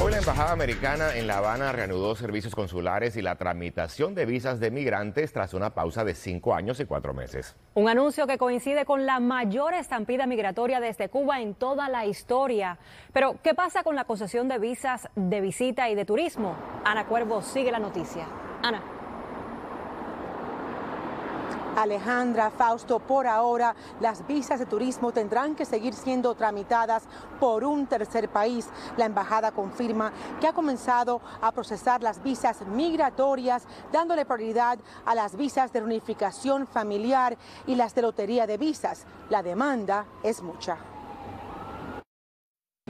Hoy la Embajada Americana en La Habana reanudó servicios consulares y la tramitación de visas de migrantes tras una pausa de cinco años y cuatro meses. Un anuncio que coincide con la mayor estampida migratoria desde Cuba en toda la historia. Pero, ¿qué pasa con la concesión de visas de visita y de turismo? Ana Cuervo sigue la noticia. Ana. Alejandra Fausto, por ahora las visas de turismo tendrán que seguir siendo tramitadas por un tercer país. La embajada confirma que ha comenzado a procesar las visas migratorias, dándole prioridad a las visas de reunificación familiar y las de lotería de visas. La demanda es mucha.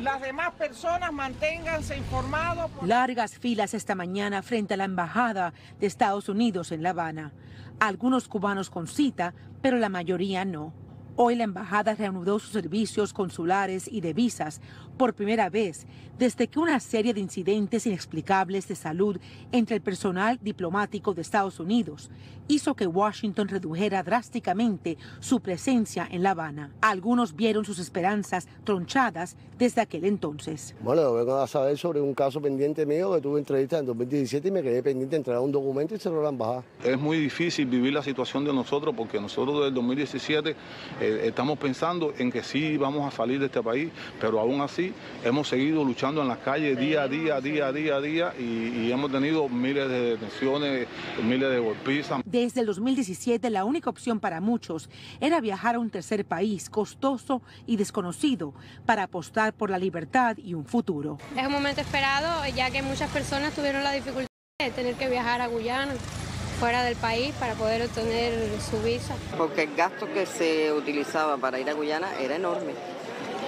Las demás personas manténganse informados. Largas filas esta mañana frente a la embajada de Estados Unidos en La Habana. Algunos cubanos con cita, pero la mayoría no. Hoy la embajada reanudó sus servicios consulares y de visas por primera vez desde que una serie de incidentes inexplicables de salud entre el personal diplomático de Estados Unidos hizo que Washington redujera drásticamente su presencia en La Habana. Algunos vieron sus esperanzas tronchadas desde aquel entonces. Bueno, vengo a saber sobre un caso pendiente mío que tuve entrevista en 2017 y me quedé pendiente de entregar un documento y cerró la embajada. Es muy difícil vivir la situación de nosotros porque nosotros desde el 2017 eh, estamos pensando en que sí vamos a salir de este país, pero aún así hemos seguido luchando en las calles día a día, día a día, día y, y hemos tenido miles de detenciones, miles de golpizas. Desde el 2017 la única opción para muchos era viajar a un tercer país costoso y desconocido para apostar por la libertad y un futuro. Es un momento esperado ya que muchas personas tuvieron la dificultad de tener que viajar a Guyana fuera del país para poder obtener su visa. Porque el gasto que se utilizaba para ir a Guyana era enorme.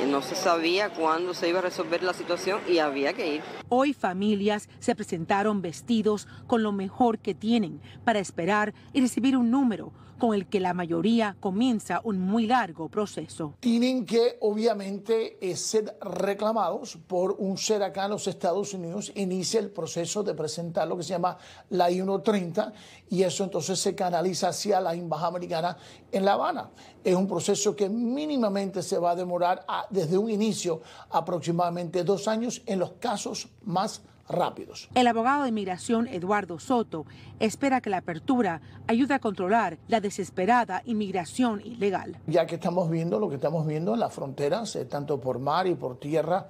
Y no se sabía cuándo se iba a resolver la situación y había que ir. Hoy familias se presentaron vestidos con lo mejor que tienen para esperar y recibir un número con el que la mayoría comienza un muy largo proceso. Tienen que obviamente eh, ser reclamados por un ser acá en los Estados Unidos, inicia el proceso de presentar lo que se llama la I-130 y eso entonces se canaliza hacia la Embajada Americana en La Habana. Es un proceso que mínimamente se va a demorar a, desde un inicio aproximadamente dos años en los casos más rápidos. El abogado de inmigración Eduardo Soto espera que la apertura ayude a controlar la desesperada inmigración ilegal. Ya que estamos viendo lo que estamos viendo en las fronteras, eh, tanto por mar y por tierra,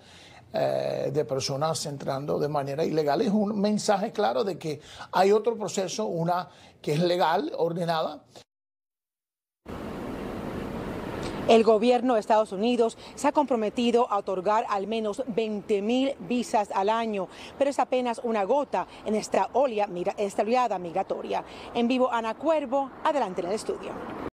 eh, de personas entrando de manera ilegal, es un mensaje claro de que hay otro proceso, una que es legal, ordenada. El gobierno de Estados Unidos se ha comprometido a otorgar al menos 20 mil visas al año, pero es apenas una gota en esta oleada migratoria. En vivo, Ana Cuervo, adelante en el estudio.